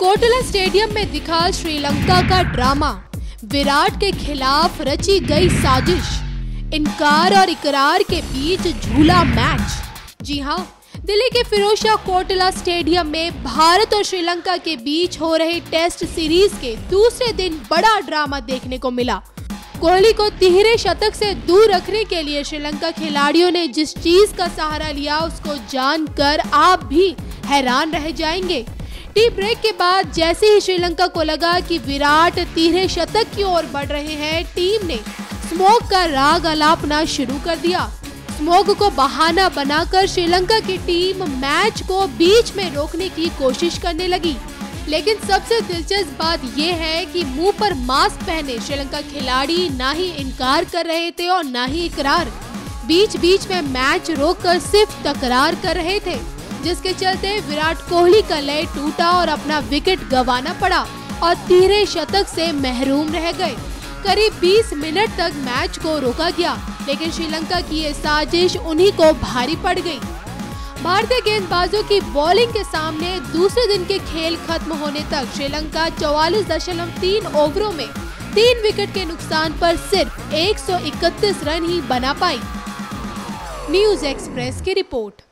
Kotla stadium में दिखा श्रीलंका का ड्रामा। विराट के खिलाफ रची गई साजिश। इनकार और इकरार के बीच झूला मैच। जी हाँ दिल्ली के फिरोशा कोटला स्टेडियम में भारत और श्रीलंका के बीच हो रहे टेस्ट सीरीज़ के दूसरे दिन बड़ा ड्रामा देखने को मिला। कोहली को तिहरे शतक से दूर रखने के लिए श्रीलंका खिलाड़ियों ने जिस चीज़ का सहारा लिया, उसको जानकर आप भी हैरान रह जाएँगे। टी ब्रेक के बाद जैसे ही श्रीलंका को लगा कि विराट तीसरे शतक की ओर बढ़ रहे हैं, टीम ने स्मोक का राग अलापना शुरू कर दिया। स्मोक को बहाना बनाकर श्रीलंका की टीम मैच को बीच में रोकने की कोशिश करने लगी। लेकिन सबसे दिलचस्प बात यह है कि मुँह पर मास्क पहने श्रीलंका खिलाड़ी ना ही इनकार कर रहे थे और ना ही इकरार। बीच बीच में मैच रोककर सिर्फ़ तकरार कर रहे थे। जिसके चलते विराट कोहली का लय टूटा और अपना विकेट गंवाना पड़ा और तीसरे शतक से महरूम रह गए। करीब 20 मिनट तक मैच को रोका गया, लेकिन श्रीलंका की ये साजिश उन्हीं को भारी पड़ गई। भारतीय गेंदबाजों की बॉलिंग के सामने दूसरे दिन के खेल खत्म होने तक श्रीलंका चौवालीस दशमलव तीन ओवरों में तीन विकेट के नुकसान पर सिर्फ़ 131 रन ही बना पाई। न्यूज़ एक्सप्रेस की रिपोर्ट।